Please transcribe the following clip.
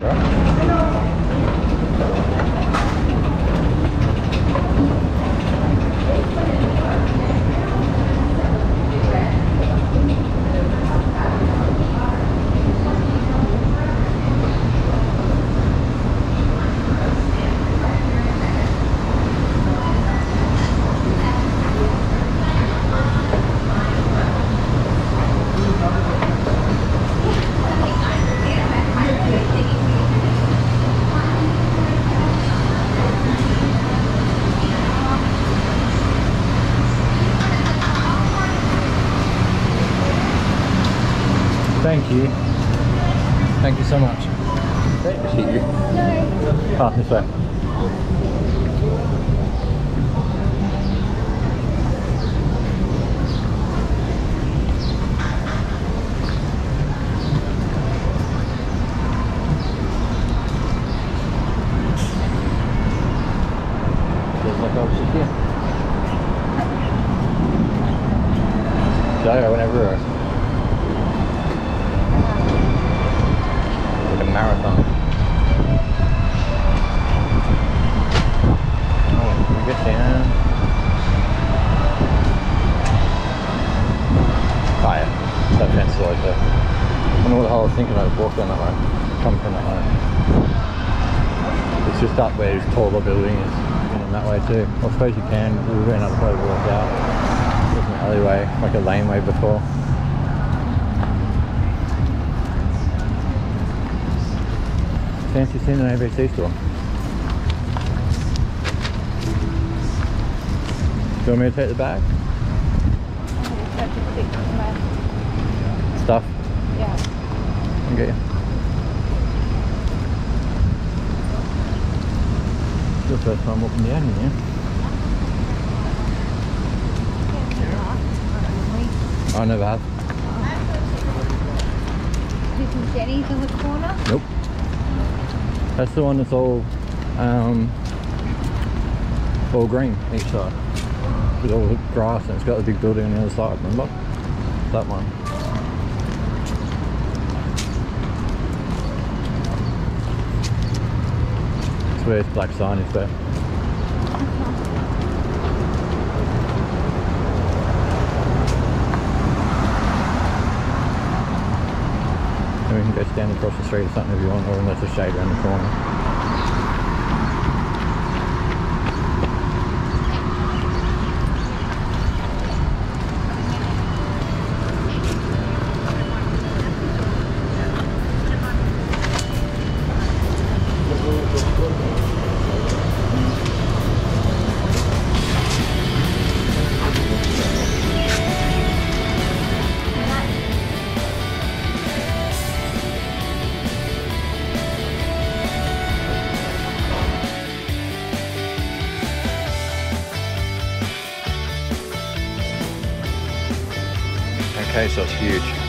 Yeah. Thank you. Thank you so much. Thank you. No. Oh, this way. Just here. Sorry, I went everywhere. Like a marathon. Oh, can we get down? Oh yeah, that fence is there. I don't know what the hell I was thinking was walking down that way. From that way. It's just up where this taller building is. And that way too. I suppose you can. We were another way to walk out. There's an alleyway, like a laneway before. Fancy seeing an ABC store. Do you want me to take the bag? That's a big mess. Stuff? Yeah. Okay. Your first time walking down here. I never have. This is Jenny's in the corner. Nope. That's the one that's all um, all green each side. With all the grass and it's got the big building on the other side, remember? That one. That's where this black sign is there. And we can go stand across the street or something if you want, or unless there's shade around the corner. So it's huge.